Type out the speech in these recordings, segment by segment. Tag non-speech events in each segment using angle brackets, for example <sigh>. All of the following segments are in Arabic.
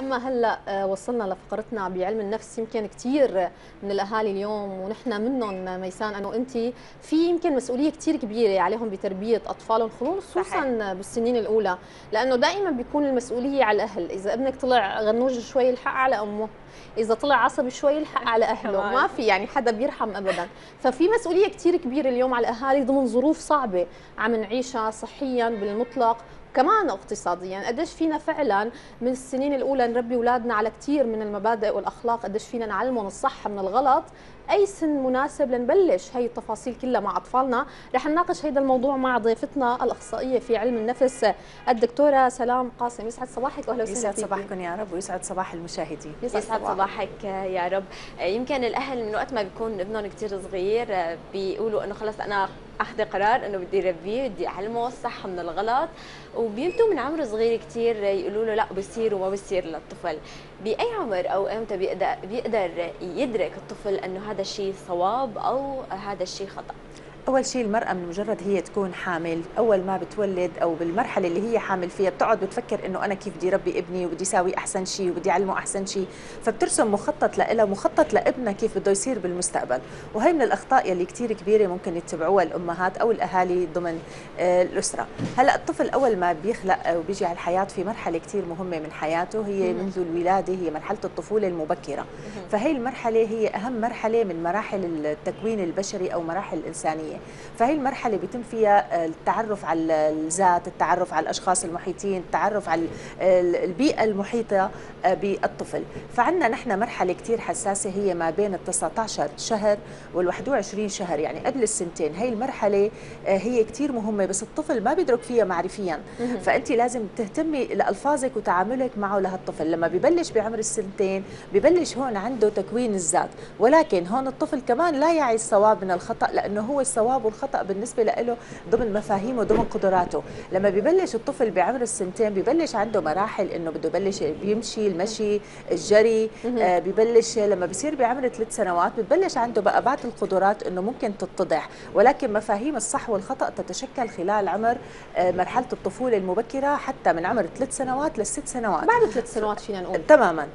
أما هلأ آه، وصلنا لفقرتنا بعلم النفس يمكن كثير من الأهالي اليوم ونحن منهم ميسان أنه أنت في يمكن مسؤولية كثير كبيرة عليهم بتربية أطفالهم خصوصا صحيح. بالسنين الأولى لأنه دائما بيكون المسؤولية على الأهل. إذا ابنك طلع غنوج شوي الحق على أمه إذا طلع عصبي شوي الحق على <laughs> أهله. ما في يعني حدا بيرحم ابدا. ففي مسؤولية كثير كبيرة اليوم على الأهالي ضمن ظروف صعبة عم نعيشها صحيا بالمطلق كمان اقتصاديا قديش فينا فعلا من السنين الأولى نربي أولادنا على كثير من المبادئ والأخلاق قديش فينا نعلمهم الصح من الغلط. أي سن مناسب لنبلش هي التفاصيل كلها مع أطفالنا. رح نناقش هذا الموضوع مع ضيفتنا الأخصائية في علم النفس الدكتورة سلام قاسم. يسعد صباحك واهلا وسهلا يسعد صباحكم يا رب ويسعد صباح المشاهدين. يسعد, يسعد صباحك. يا رب. يمكن الأهل من وقت ما بيكون ابنهم كثير صغير بيقولوا إنه خلص أنا أخذ قرار إنه بدي ربيه بدي أعلمه الصح من الغلط. وبيبدوا من عمر صغير كثير يقولوا له لا بصير وما بصير للطفل. بأي عمر أو إمتى بيقدر بيقدر يدرك الطفل إنه هذا الشيء صواب أو هذا الشيء خطأ. أول شيء المرأة من مجرد هي تكون حامل أول ما بتولد أو بالمرحلة اللي هي حامل فيها بتقعد بتفكر إنه أنا كيف بدي ربي ابني وبدي اساوي أحسن شيء وبدي أعلمه أحسن شيء. فبترسم مخطط لها مخطط لابنها كيف بده يصير بالمستقبل. وهي من الأخطاء يلي كثير كبيرة ممكن يتبعوها الأمهات أو الأهالي ضمن آه، الأسرة. هلأ الطفل أول ما بيخلق وبيجي على الحياة في مرحلة كثير مهمة من حياته هي منذ الولادة هي مرحلة الطفولة المبكرة. فهي المرحلة هي أهم مرحلة من مراحل التكوين البشري أو مراحل الإنسانية. فهي المرحلة بيتم فيها آه، التعرف على الذات التعرف على الأشخاص المحيطين التعرف على البيئة المحيطة آه، بالطفل. فعندنا نحن مرحلة كثير حساسة هي ما بين ال 19 شهر وال 21 شهر يعني قبل السنتين. هي المرحلة آه، هي كثير مهمة بس الطفل ما بيدرك فيها معرفيا. فانت لازم تهتمي لألفاظك وتعاملك معه لهالطفل. لما ببلش بعمر السنتين ببلش هون عنده تكوين الذات. ولكن هون الطفل كمان لا يعي الصواب من الخطأ لأنه هو الصواب والخطأ بالنسبة له ضمن مفاهيمه ضمن قدراته. لما ببلش الطفل بعمر السنتين ببلش عنده مراحل إنه بده يبلش بيمشي المشي الجري آه ببلش لما بصير بعمر ثلاث سنوات بتبلش عنده بقى بعض القدرات إنه ممكن تتضح. ولكن مفاهيم الصح والخطأ تتشكل خلال عمر آه مرحلة الطفولة المبكرة حتى من عمر ثلاث سنوات لست سنوات. بعد ثلاث سنوات فينا نقول. تماما.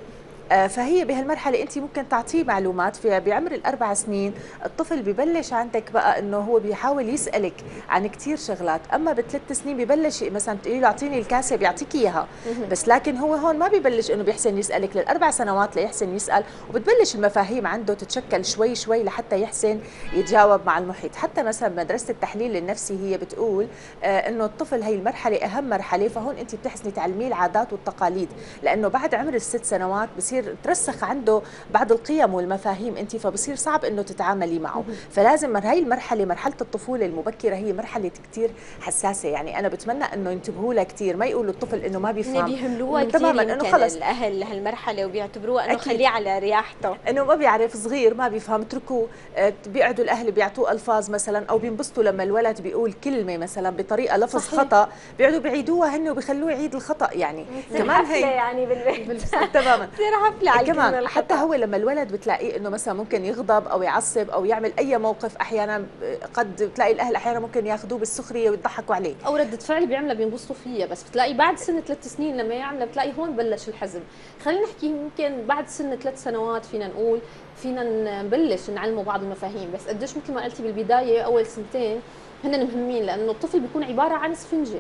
فهي بهالمرحلة انت ممكن تعطيه معلومات في بعمر الأربع سنين. الطفل ببلش عندك بقى إنه هو بيحاول يسألك عن كثير شغلات. أما بثلاث سنين ببلش مثلا تقولي له أعطيني الكاسة بيعطيك إياها. بس لكن هو هون ما ببلش إنه بيحسن يسألك للأربع سنوات ليحسن يسأل. وبتبلش المفاهيم عنده تتشكل شوي شوي لحتى يحسن يتجاوب مع المحيط. حتى مثلا مدرسة التحليل النفسي هي بتقول آه إنه الطفل هي المرحلة أهم مرحلة. فهون انت بتحسني تعلميه العادات والتقاليد. لأنه بعد عمر الست سنوات بصير بصير ترسخ عنده بعض القيم والمفاهيم. انت فبصير صعب انه تتعاملي معه. فلازم هاي المرحلة مرحلة الطفولة المبكرة هي مرحلة كثير حساسة. يعني أنا بتمنى إنه ينتبهوا لها كثير ما يقولوا الطفل إنه ما بيفهم. بيهملوها كثير تماما إنه خلص. الأهل لهالمرحلة وبيعتبروها إنه خليه على رياحته. إنه ما بيعرف صغير ما بيفهم. اتركوه. آه، بيقعدوا الأهل بيعطوه ألفاظ مثلا أو بينبسطوا لما الولد بيقول كلمة مثلا بطريقة لفظ صحيح. خطأ. بيقعدوا بيعيدوها هن وبيخلوه يعيد الخطأ. يعني كمان هي يعني بالبيت. <laughs> تماما. حفله على كمان حتى هو لما الولد بتلاقيه إنه مثلا ممكن يغضب أو يعصب أو يعمل أي موقف أحيانا قد بتلاقي الأهل أحيانا ممكن ياخذوه بالسخرية ويضحكوا عليه. أو ردة فعل بيعملها بينبسطوا فيها بس بتلاقي بعد سن ثلاث سنين لما يعملها بتلاقي هون بلش الحزم. خلينا نحكي يمكن بعد سن ثلاث سنوات فينا نقول فينا نبلش نعلمه بعض المفاهيم. بس قديش مثل ما قلتي بالبداية أول سنتين هن مهمين لأنه الطفل بيكون عبارة عن اسفنجه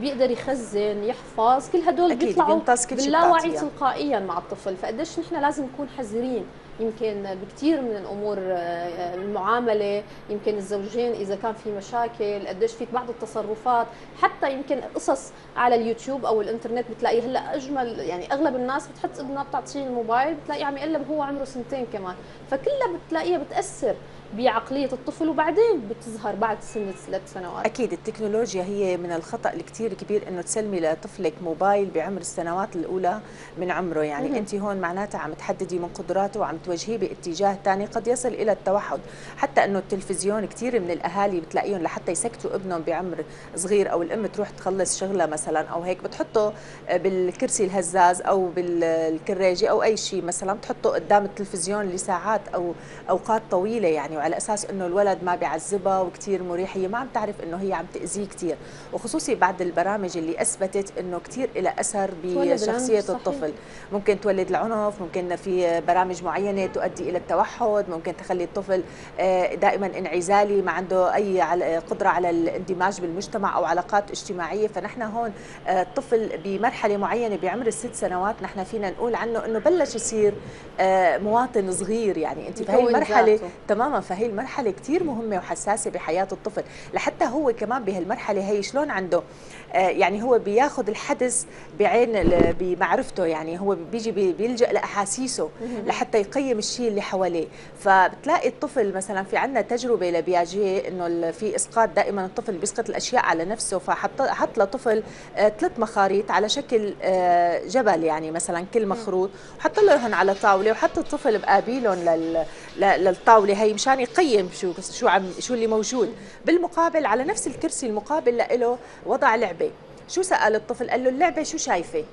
بيقدر يخزن يحفظ كل هدول بيطلعوا باللاوعي تلقائيا مع الطفل. فقديش نحن لازم نكون حذرين؟ يمكن بكثير من الأمور آه، المعاملة يمكن الزوجين إذا كان في مشاكل قديش في بعض التصرفات حتى يمكن قصص على اليوتيوب أو الإنترنت بتلاقي هلأ أجمل يعني أغلب الناس بتحط ابنها بتعطيه الموبايل بتلاقي عم يقلب هو عمره سنتين كمان. فكلها بتلاقيها بتأثر بعقلية الطفل وبعدين بتظهر بعد سن ثلاث سنوات. أكيد التكنولوجيا هي من الخطأ الكثير كبير إنه تسلمي لطفلك موبايل بعمر السنوات الأولى من عمره. يعني مم. انت هون معناتها عم تحددي من قدراته وعم توجهيه باتجاه ثاني قد يصل إلى التوحد. حتى أنه التلفزيون كثير من الأهالي بتلاقيهم لحتى يسكتوا ابنهم بعمر صغير أو الأم تروح تخلص شغلة مثلا أو هيك بتحطه بالكرسي الهزاز أو بالكراجي أو أي شيء مثلا بتحطه قدام التلفزيون لساعات أو أوقات طويلة يعني. وعلى أساس إنه الولد ما بيعذبها وكثير مريح هي ما عم تعرف إنه هي عم تأذيه كثير وخصوصي بعد البرامج اللي أثبتت إنه كثير لها أثر بشخصية الطفل. ممكن تولد العنف ممكن في برامج معينة تؤدي إلى التوحد ممكن تخلي الطفل آه، دائما انعزالي ما عنده أي قدرة على الاندماج بالمجتمع أو علاقات اجتماعية. فنحن هون آه، الطفل بمرحلة معينة بعمر الست سنوات نحن فينا نقول عنه إنه بلش يصير آه، مواطن صغير. يعني أنت بهي المرحلة تماما فهي المرحلة كثير مهمة وحساسة بحياة الطفل. لحتى هو كمان بهالمرحلة هي شلون عنده يعني هو بياخذ الحدث بعين بمعرفته. يعني هو بيجي بيلجأ لأحاسيسه لحتى يقيم الشيء اللي حواليه. فبتلاقي الطفل مثلا في عندنا تجربة لبياجي إنه في إسقاط دائما الطفل بيسقط الأشياء على نفسه فحط حط لطفل آه، ثلاث مخاريط على شكل آه، جبل يعني مثلا كل مخروط وحط لهم على طاولة وحط الطفل بقابيلهم للطاولة هي مشان يقيم شو شو عم شو اللي موجود. بالمقابل على نفس الكرسي المقابل له وضع لعبة. شو سأل الطفل؟ قال له اللعبة شو شايفة؟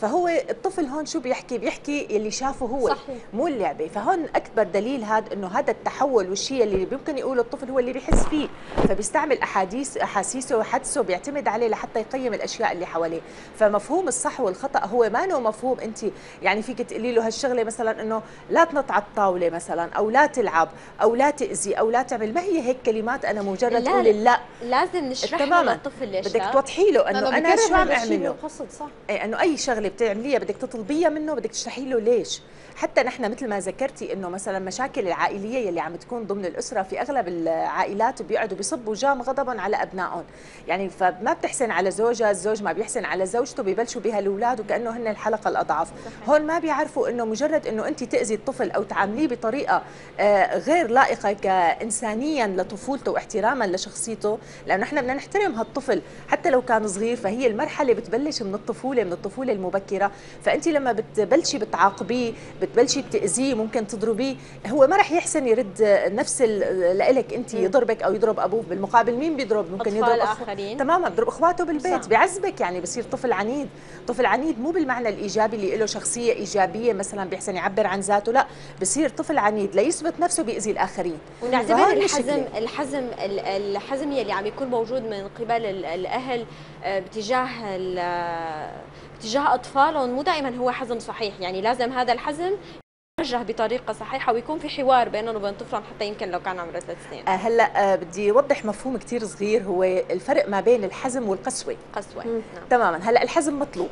فهو الطفل هون شو بيحكي؟ بيحكي اللي شافه هو صحيح. مو اللعبة. فهون أكبر دليل هذا إنه هذا التحول والشيء اللي ممكن يقوله الطفل هو اللي بيحس فيه. فبيستعمل احاديث أحاسيسه وحدسه بيعتمد عليه لحتى يقيم الأشياء اللي حواليه. فمفهوم الصح والخطأ هو ما هو مفهوم أنت يعني فيك تقولي له هالشغلة مثلا إنه لا تنط على الطاولة مثلا أو لا تلعب أو لا تأذي أو لا تعمل. ما هي هيك كلمات أنا مجرد لا أقول لا. لازم نشرح للطفل ليش بدك توضحي له إنه أنا شو عم اعمل له صح. إيه إنه أي شغلة بتعمليها بدك تطلبيها منه بدك تشرحي له ليش. حتى نحن مثل ما ذكرتي إنه مثلا مشاكل العائلية يلي عم تكون ضمن الأسرة في أغلب العائلات بيقعدوا بيصبوا جام غضبا على أبنائهم. يعني فما بتحسن على زوجها الزوج ما بيحسن على زوجته بيبلشوا بها الأولاد وكأنه هن الحلقة الأضعف. هون ما بيعرفوا إنه مجرد إنه أنت تأذي الطفل أو تعامليه بطريقة آه، غير لائقة كانسانيا لطفولته واحتراما لشخصيته. لأنه نحن بدنا نحترم هالطفل. حتى لو كان صغير فهي المرحلة بتبلش من الطفولة من الطفولة المبكرة. فانت لما بتبلشي بتعاقبيه بتبلشي بتأذيه ممكن تضربيه هو ما رح يحسن يرد نفس لك انت يضربك أو يضرب أبوه. بالمقابل مين بيضرب؟ ممكن يضرب آخرين. تماما بضرب أخواته بالبيت بيعذبك يعني بصير طفل عنيد. طفل عنيد مو بالمعنى الإيجابي اللي له شخصية إيجابية مثلا بيحسن يعبر عن ذاته لا بصير طفل عنيد. ليثبت نفسه بيأذي الآخرين. ونعتبر الحزم الحزم الحزم يلي عم يكون موجود من قبل الأهل آه، باتجاه تجاه أطفالهم مو دائما هو حزم صحيح يعني لازم هذا الحزم يوجه بطريقة صحيحة ويكون في حوار بينهم وبين طفلهم حتى يمكن لو كان عمره ثلاث سنين. آه، هلأ آه بدي أوضح مفهوم كثير صغير هو الفرق ما بين الحزم والقسوة. قسوة نعم. تماما هلأ الحزم مطلوب.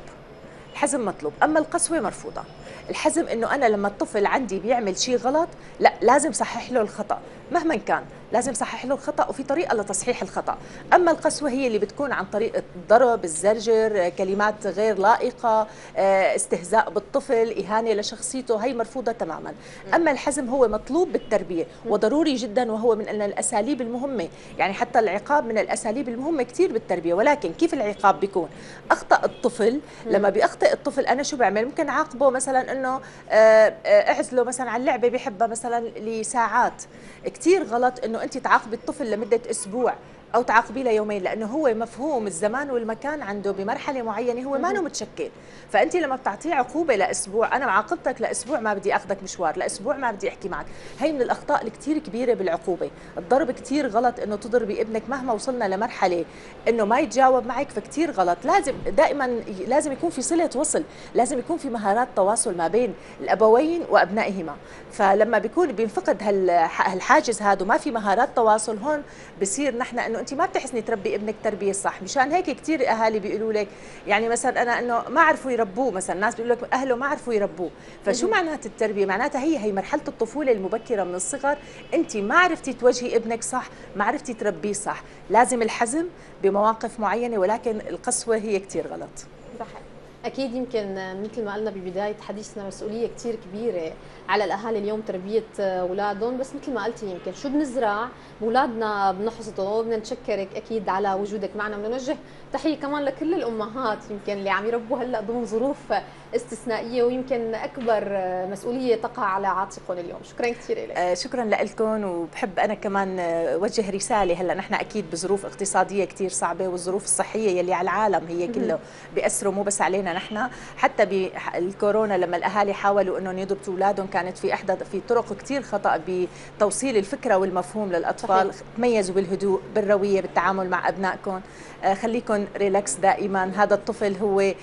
الحزم مطلوب. أما القسوة مرفوضة. الحزم إنه أنا لما الطفل عندي بيعمل شيء غلط لأ لازم صحح له الخطأ مهما كان. لازم صحح له الخطأ وفي طريقة لتصحيح الخطأ. أما القسوة هي اللي بتكون عن طريق الضرب الزرجر كلمات غير لائقة آه، استهزاء بالطفل إهانة لشخصيته هي مرفوضة تماما. أما الحزم هو مطلوب بالتربية وضروري جدا وهو من الأساليب المهمة. يعني حتى العقاب من الأساليب المهمة كثير بالتربية. ولكن كيف العقاب بيكون؟ أخطأ الطفل لما بيخطئ الطفل أنا شو بعمل؟ ممكن عاقبه مثلا إنه آه، آه، أعزله مثلا عن لعبه بيحبها مثلا لساعات. كثير غلط إنه انت تعاقبي الطفل لمدة أسبوع. أو تعاقبيه ليومين لأنه هو مفهوم الزمان والمكان عنده بمرحلة معينة هو ما متشكل. فأنت لما بتعطيه عقوبة لأسبوع أنا معاقبتك لأسبوع ما بدي أخذك مشوار لأسبوع ما بدي أحكي معك. هي من الأخطاء الكثير كبيرة بالعقوبة. الضرب كثير غلط إنه تضربي ابنك مهما وصلنا لمرحلة إنه ما يتجاوب معك فكثير غلط. لازم دائما لازم يكون في صلة وصل لازم يكون في مهارات تواصل ما بين الأبوين وأبنائهما. فلما بيكون بينفقد هالحاجز هذا وما في مهارات تواصل هون بصير نحن إنه أنت ما بتحسني تربي ابنك تربية صح مشان هيك كثير أهالي بيقولوا لك يعني مثلا أنا إنه ما عرفوا يربوه مثلا الناس بيقولوا لك أهله ما عرفوا يربوه فشو معنات التربية؟ معناتها هي هي مرحلة الطفولة المبكرة من الصغر أنت ما عرفتي توجهي ابنك صح ما عرفتي تربيه صح لازم الحزم بمواقف معينة ولكن القسوة هي كثير غلط. صحيح. أكيد يمكن مثل ما قلنا ببداية حديثنا مسؤولية كثير كبيرة على الأهالي اليوم تربية أولادهم بس مثل ما قلتي يمكن شو بنزرع؟ اولادنا بنحصده بدنا نشكرك أكيد على وجودك معنا بدنا نوجه تحية كمان لكل الأمهات يمكن اللي عم يربوا هلأ ضمن ظروف استثنائية ويمكن أكبر مسؤولية تقع على عاتقهم اليوم. شكرا كثير لك آه شكرا لكم وبحب أنا كمان وجه رسالة. هلأ نحن أكيد بظروف اقتصادية كثير صعبة والظروف الصحية يلي على العالم هي كله بياثروا مو بس علينا نحن حتى بالكورونا لما الأهالي حاولوا إنهم يضبطوا أولادهم كانت في احدى في طرق كثير خطأ بتوصيل الفكرة والمفهوم للأطفال. صحيح. تميزوا بالهدوء بالروية بالتعامل مع أبنائكم. آه، خليكم ريلاكس دائما. هذا الطفل هو آه،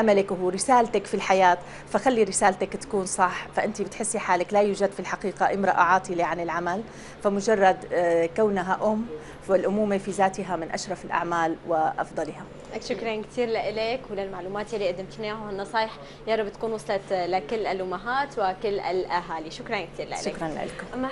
أملك وهو رسالتك في الحياة فخلي رسالتك تكون صح. فأنت بتحسي حالك لا يوجد في الحقيقة امرأة عاطلة عن العمل. فمجرد آه، كونها أم والأمومة في ذاتها من أشرف الأعمال وأفضلها. شكرا كثير لك وللمعلومات اللي قدمتنا والنصائح يا رب تكون وصلت لكل الأمهات وكل الأهالي. شكرا كثير لك شكرا لكم.